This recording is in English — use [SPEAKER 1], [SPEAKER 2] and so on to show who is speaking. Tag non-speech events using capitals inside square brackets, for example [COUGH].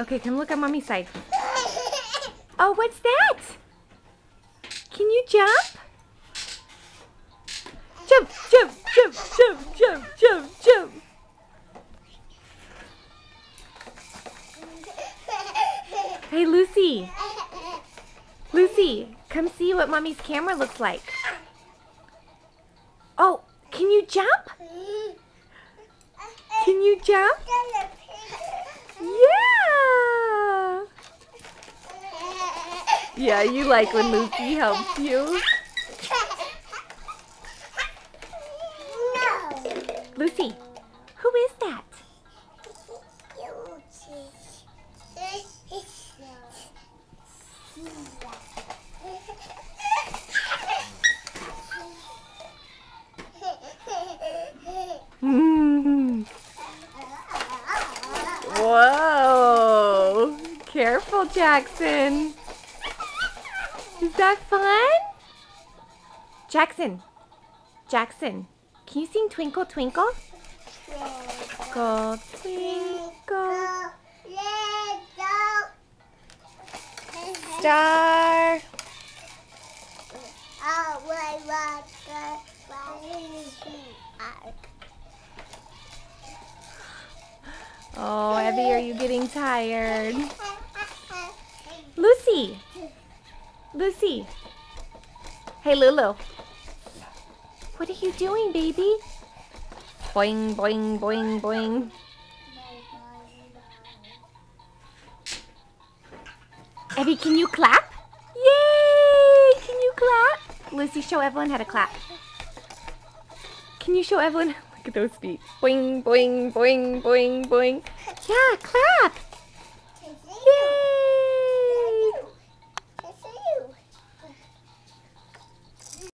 [SPEAKER 1] Okay, come look on mommy's side. Oh, what's that? Can you jump? Jump, jump, jump, jump, jump, jump, jump. Hey, Lucy. Lucy, come see what mommy's camera looks like. Oh, can you jump? Can you jump? Yeah. Yeah, you like when Lucy helps you. Lucy, who is that? [LAUGHS] Whoa! Careful, Jackson. Is that fun? Jackson. Jackson. Can you sing Twinkle Twinkle? Twinkle Twinkle Star. Oh, Evi, are you getting tired? Lucy. Lucy. Hey, Lulu. What are you doing, baby? Boing, boing, boing, boing. Evi, can you clap? Yay! Can you clap? Lucy, show everyone how to clap. Can you show everyone? [LAUGHS] Look at those feet. Boing, boing, boing, boing, boing. Yeah, clap.